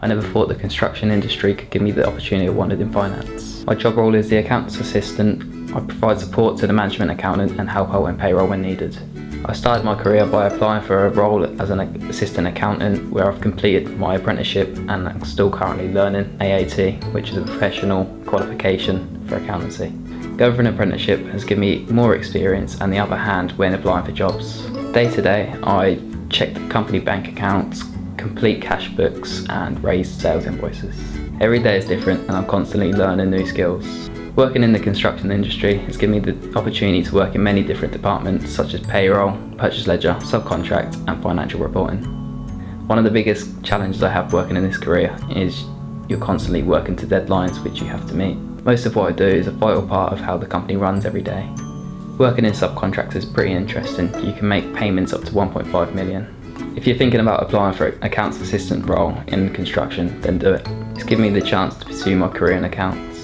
I never thought the construction industry could give me the opportunity I wanted in finance. My job role is the accounts assistant. I provide support to the management accountant and help out in payroll when needed. I started my career by applying for a role as an assistant accountant where I've completed my apprenticeship and I'm still currently learning AAT, which is a professional qualification for accountancy. Going for an apprenticeship has given me more experience and the upper hand when applying for jobs. Day to day, I check the company bank accounts, complete cash books and raise sales invoices. Every day is different and I'm constantly learning new skills. Working in the construction industry has given me the opportunity to work in many different departments such as payroll, purchase ledger, subcontract and financial reporting. One of the biggest challenges I have working in this career is you're constantly working to deadlines which you have to meet. Most of what I do is a vital part of how the company runs every day. Working in subcontracts is pretty interesting. You can make payments up to 1.5 million if you're thinking about applying for an accounts assistant role in construction, then do it. It's given me the chance to pursue my career in accounts.